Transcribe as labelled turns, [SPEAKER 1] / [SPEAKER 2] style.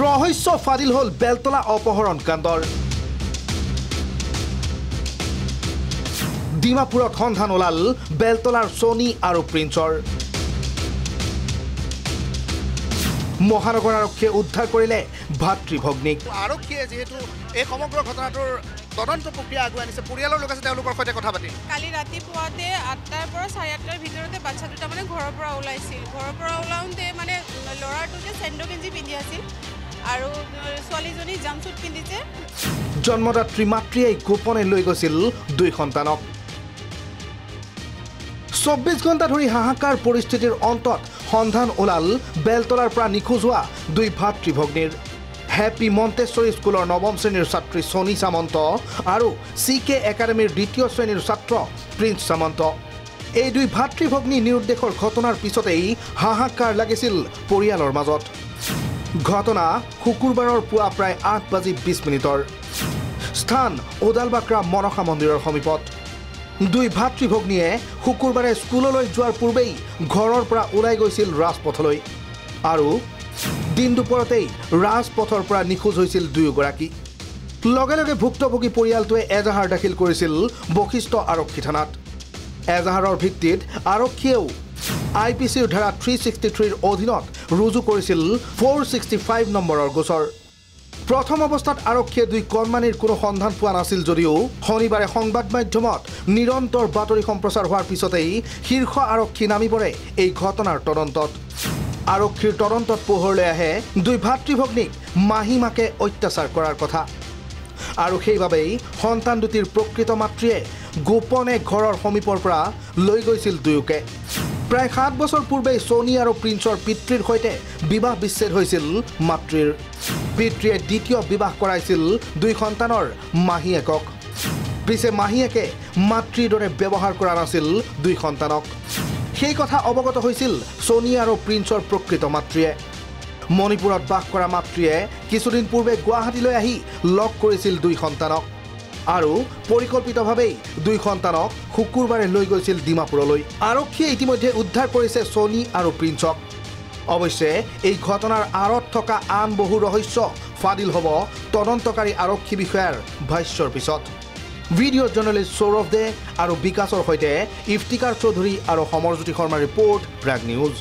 [SPEAKER 1] ৰহস্য ফাদিল হ'ল বেলতলা অপহৰণ কাণ্ডৰ। ডিমাপুৰত সন্ধান ওলাল বেলতলাৰ ছনী আৰু প্ৰিন্সৰ। মহানগৰ আৰক্ষীয়ে উদ্ধাৰ কৰিলে ভাতৃ ভগ্নীক
[SPEAKER 2] আৰক্ষীয়ে যিহেতু এই সমগ্ৰ ঘটনাটোৰ তদন্ত প্ৰক্ৰিয়া আগুৱাই আনিছে পৰিয়ালৰ লোক আছে তেওঁলোকৰ সৈতে কথা পাতি
[SPEAKER 3] কালি ৰাতিপুৱাতে আঠটাৰ পৰা চাৰে আঠটাৰ ভিতৰতে বাচ্ছা দুটা মানে ঘৰৰ পৰা ওলাইছিল। ঘৰৰ পৰা ওলাওঁতে মানে ল'ৰাটো যে চেণ্ডো গেঞ্জি পিন্ধি আছিল আৰু ছোৱালীজনী জাম্পছুট পিন্ধিছে।
[SPEAKER 1] জন্মদাত্ৰী মাতৃয়ে গোপনে লৈ গৈছিল দুই সন্তানক। চৌব্বিছ ঘণ্টা ধৰি হাহাকাৰ পৰিস্থিতিৰ অন্তত সন্ধান ওলাল বেলতলাৰ পৰা নিখোজ হোৱা দুই ভাতৃ ভগ্নীৰ হেপী মন্তেশ্বৰী স্কুলৰ নৱম শ্ৰেণীৰ ছাত্ৰী ছনী সামন্ত আৰু চি কে একাডেমীৰ দ্বিতীয় শ্ৰেণীৰ ছাত্ৰ প্ৰিন্স সামন্ত। এই দুই ভাতৃ ভগ্নী নিৰুদ্দেশৰ ঘটনাৰ পিছতেই হাহাকাৰ লাগিছিল পৰিয়ালৰ মাজত। ঘটনা শুকুৰবাৰৰ পুৱা প্ৰায় আঠ বাজি বিছ মিনিটৰ। স্থান ওদালবাক্ৰা মনসা মন্দিৰৰ সমীপত। দুই ভাতৃ ভগ্নীয়ে শুকুৰবাৰে স্কুললৈ যোৱাৰ পূৰ্বেই ঘৰৰ পৰা ওলাই গৈছিল ৰাজপথলৈ। আৰু দিন দুপৰতেই ৰাজপথৰ পৰা নিখোজ হৈছিল দুয়োগৰাকী। লগে লগে ভুক্তভোগী পৰিয়ালটোৱে এজাহাৰ দাখিল কৰিছিল বশিষ্ঠ আৰক্ষী থানাত। এজাহাৰৰ ভিত্তিত আৰক্ষীয়েও আই পি চিৰ ধাৰা থ্ৰী ছিক্সটি থ্ৰীৰ অধীনত ৰুজু কৰিছিল ফ'ৰ ছিক্সটি ফাইভ নম্বৰৰ গোচৰ। প্ৰথম অৱস্থাত আৰক্ষীয়ে দুই কণমানিৰ কোনো সন্ধান পোৱা নাছিল যদিও শনিবাৰে সংবাদ মাধ্যমত নিৰন্তৰ বাতৰি সম্প্ৰচাৰ হোৱাৰ পিছতেই শীৰ্ষ আৰক্ষী নামি পৰে এই ঘটনাৰ তদন্তত। আৰক্ষীৰ তদন্তত পোহৰলৈ আহে দুই ভাতৃ ভগ্নীক মাহী মাকে অত্যাচাৰ কৰাৰ কথা। আৰু সেইবাবেই সন্তান দুটিৰ প্ৰকৃত মাতৃয়ে গোপনে ঘৰৰ সমীপৰ পৰা লৈ গৈছিল দুয়োকে। প্ৰায় সাত বছৰ পূৰ্বেই ছনী আৰু প্ৰিন্সৰ পিতৃৰ সৈতে বিবাহ বিচ্ছেদ হৈছিল। মাতৃৰ পিতৃয়ে দ্বিতীয় বিবাহ কৰাইছিল দুই সন্তানৰ মাহীয়েকক। পিছে মাহীয়েকে মাতৃৰ দৰে ব্যৱহাৰ কৰা নাছিল দুই সন্তানক। সেই কথা অৱগত হৈছিল ছনী আৰু প্ৰিন্সৰ প্ৰকৃত মাতৃয়ে। মণিপুৰত বাস কৰা মাতৃয়ে কিছুদিন পূৰ্বে গুৱাহাটীলৈ আহি লগ কৰিছিল দুই সন্তানক। আৰু পৰিকল্পিতভাৱেই দুই সন্তানক শুকুৰবাৰে লৈ গৈছিল ডিমাপুৰলৈ। আৰক্ষীয়ে ইতিমধ্যে উদ্ধাৰ কৰিছে ছনী আৰু প্ৰিন্সক। অৱশ্যে এই ঘটনাৰ আঁৰত থকা আন বহু ৰহস্য ফাদিল হ'ব তদন্তকাৰী আৰক্ষী বিষয়াৰ ভাষ্যৰ পিছত। ভিডিঅ' জাৰ্নেলিষ্ট সৌৰভ দে আৰু বিকাশৰ সৈতে ইফতিকাৰ চৌধুৰী আৰু সমৰজ্যোতি শৰ্মাৰ ৰিপৰ্ট প্ৰাগ নিউজ।